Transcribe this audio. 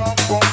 jump on